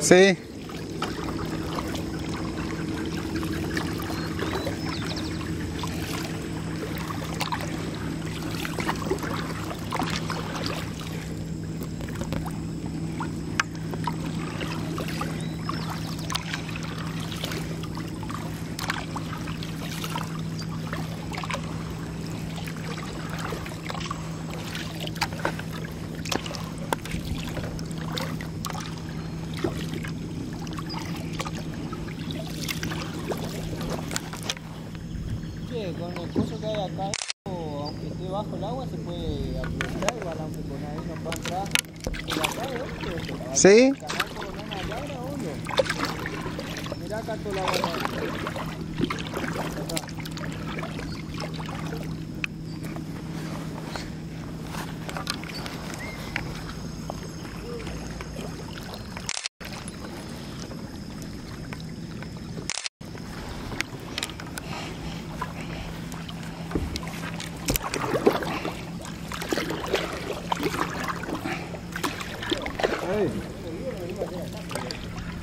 Sí. Con el pozo que hay acá, aunque esté bajo el agua, se puede aprovechar, igual aunque con ahí no pueda entrar. Pero acá es otro, ¿Sí? era hondo. Mirá acá el agua. Acá.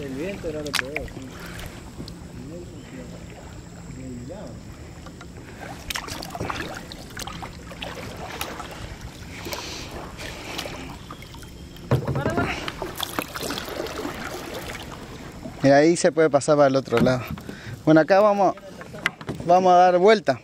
El viento era lo peor. sí. El helaba. Y ahí se puede pasar para el otro lado. Bueno, acá vamos a dar vuelta.